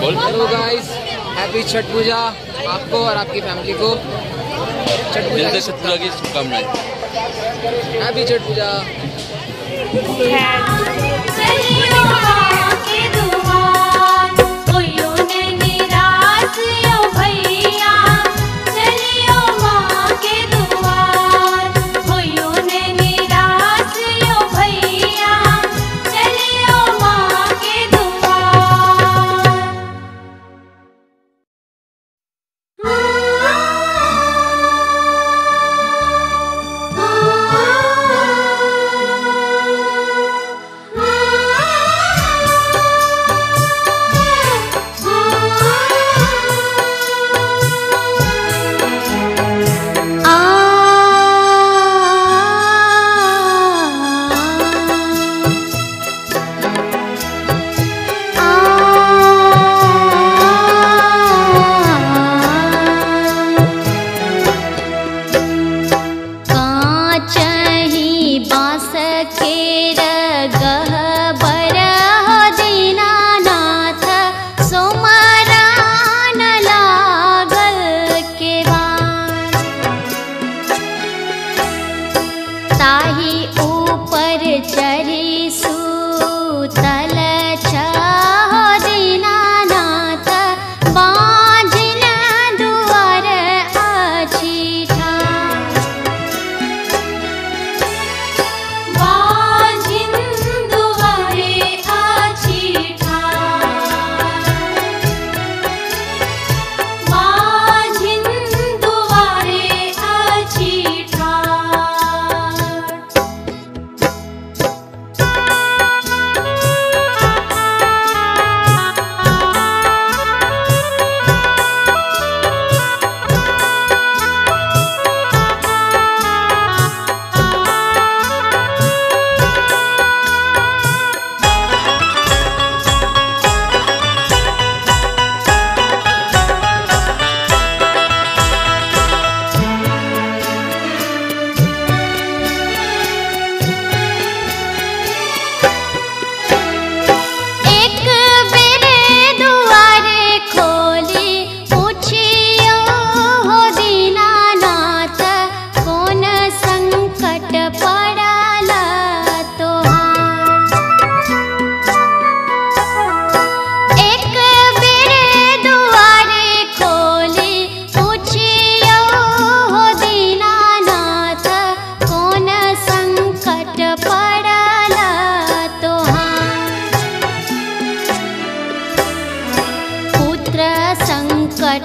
Hello guys happy Chhath Puja आपको और आपकी फैमिली को। छठ पूजा की शुभकामनाएँ। Happy Chhath Puja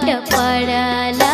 what i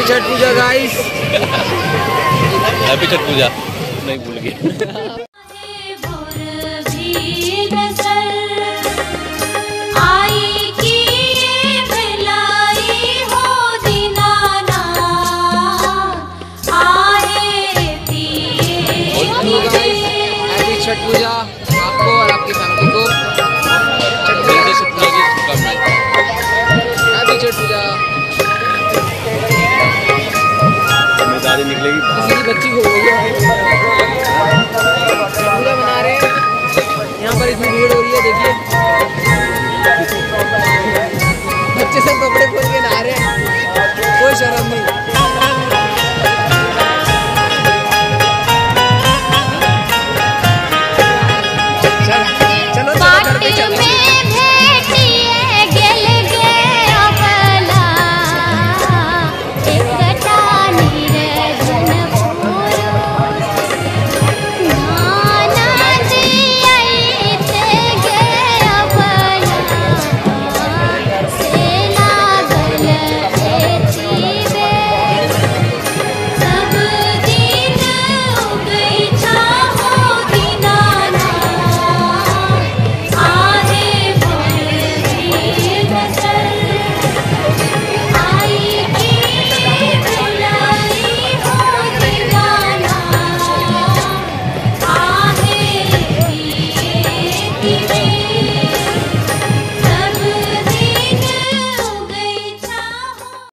happy Chhath Puja guys happy Chhath Puja नहीं भूल गए छठ पूजा कितनी भीड़ हो रही है, देखिए। बच्चे सब कपड़े खोल के नहा रहे हैं। कोई शर्म नहीं।